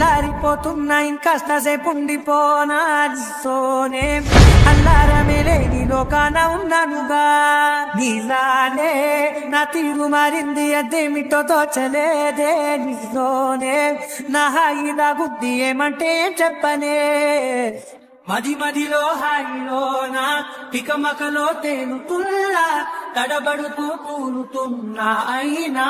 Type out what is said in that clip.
అల్లారిపోతున్నా ఇంకాస్త సేపు ఉండిపోనా సోనే అల్లారమే లేని లోకాన ఉన్నానుగా. నీలానే నా తీరు మారింది అదేమిటో తోచలేదే నీలోనే నా హాయిలా బుద్ధి ఏమంటే చెప్పనే. మది మదిలో హాయిలోనా పికమకలో తేలుతున్నా తడబడుతూ కూలుతున్నా అయినా.